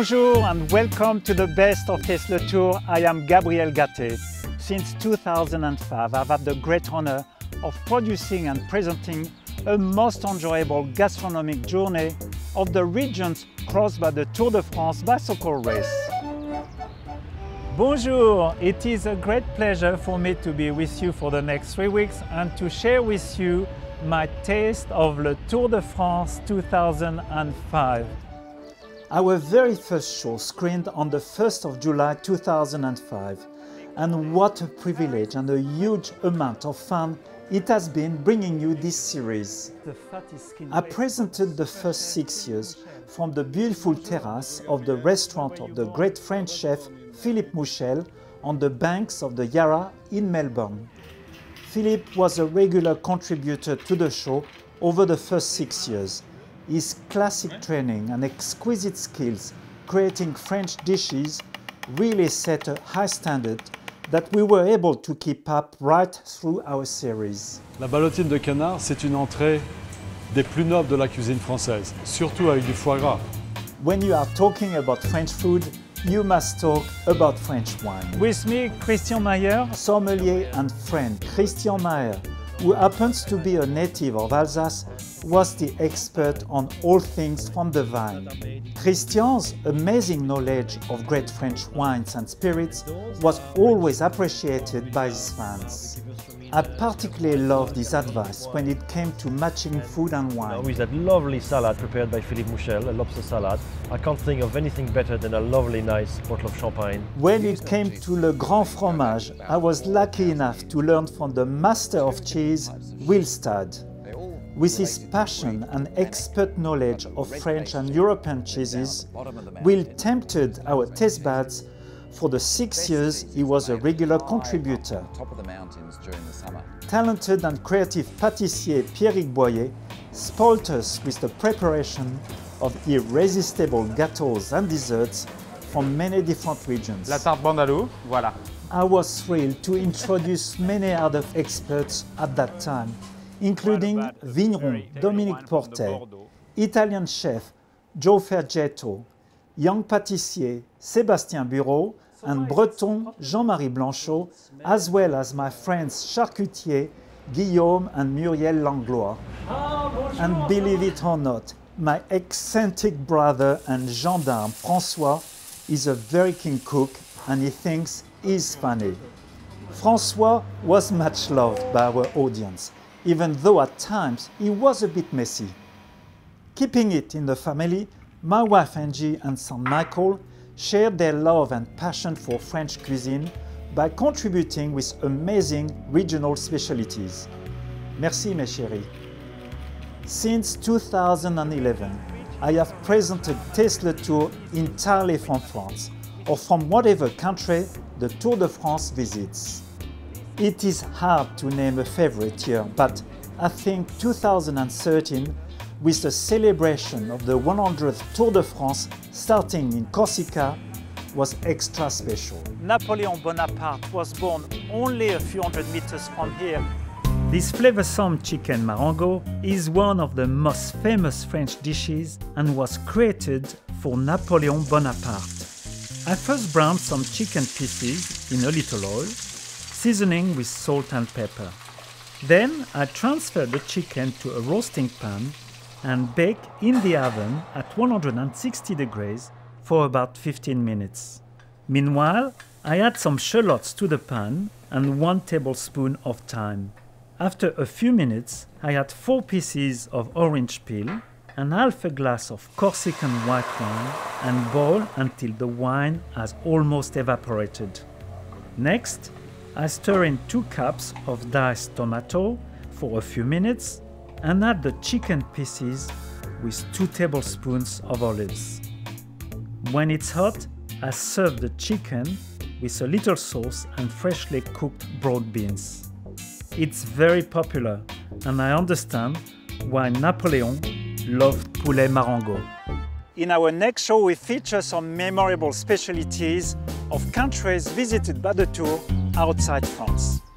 Bonjour and welcome to the best of Le Tour. I am Gabriel Gaté. Since 2005, I've had the great honor of producing and presenting a most enjoyable gastronomic journey of the regions crossed by the Tour de France bicycle race. Bonjour! It is a great pleasure for me to be with you for the next three weeks and to share with you my taste of the Tour de France 2005. Our very first show screened on the 1st of July 2005 and what a privilege and a huge amount of fun it has been bringing you this series. I presented the first six years from the beautiful terrace of the restaurant of the great French chef Philippe Mouchel on the banks of the Yarra in Melbourne. Philippe was a regular contributor to the show over the first six years his classic training and exquisite skills creating French dishes really set a high standard that we were able to keep up right through our series. La ballotine de canard, c'est une entrée des plus nobles de la cuisine française, surtout avec du foie gras. When you are talking about French food, you must talk about French wine. With me, Christian Maier, sommelier and friend Christian Maier, who happens to be a native of Alsace, was the expert on all things from the vine. Christian's amazing knowledge of great French wines and spirits was always appreciated by his fans. I particularly loved his advice when it came to matching food and wine. Oh, With that lovely salad prepared by Philippe Mouchel, a lobster salad, I can't think of anything better than a lovely nice bottle of champagne. When it came to Le Grand Fromage, I was lucky enough to learn from the master of cheese, Will Studd. With his passion and expert knowledge of French and European cheeses, Will tempted our taste buds for the six years, he was a regular contributor. Talented and creative pâtissier Pierrick Boyer spoilt us with the preparation of irresistible gâteaux and desserts from many different regions. La tarte Bourdaloue, voilà. I was thrilled to introduce many other experts at that time, including Vigneron Dominique Portet, Italian chef Joe Vargetto, young pâtissier Sébastien Bureau, and Breton Jean-Marie Blanchot, as well as my friends charcutier Guillaume and Muriel Langlois. And believe it or not, my eccentric brother and gendarme François is a very keen cook and he thinks he's funny. François was much loved by our audience, even though at times he was a bit messy. Keeping it in the family, my wife Angie and son Michael shared their love and passion for French cuisine by contributing with amazing regional specialties. Merci mes chéris. Since 2011, I have presented Taste Le Tour entirely from France or from whatever country the Tour de France visits. It is hard to name a favorite year, but I think 2013 with the celebration of the 100th Tour de France starting in Corsica was extra special. Napoleon Bonaparte was born only a few hundred meters from here. This flavorsome chicken marengo is one of the most famous French dishes and was created for Napoleon Bonaparte. I first browned some chicken pieces in a little oil, seasoning with salt and pepper. Then I transfer the chicken to a roasting pan and bake in the oven at 160 degrees for about 15 minutes. Meanwhile, I add some shallots to the pan and 1 tablespoon of thyme. After a few minutes, I add 4 pieces of orange peel and half a glass of Corsican white wine and boil until the wine has almost evaporated. Next, I stir in 2 cups of diced tomato for a few minutes and add the chicken pieces with 2 tablespoons of olives. When it's hot, I serve the chicken with a little sauce and freshly cooked broad beans. It's very popular and I understand why Napoleon loved poulet marengo. In our next show we feature some memorable specialties of countries visited by the tour outside France.